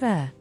There.